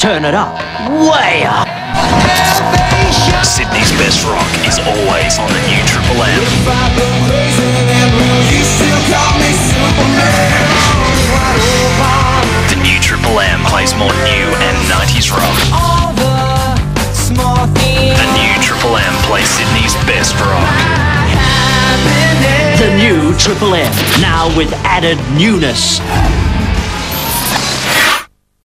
Turn it up. Way up. Sydney's best rock is always on the new Triple M. The new Triple M plays more new and 90s rock. The new Triple M plays Sydney's best rock. The new Triple M, now with added newness.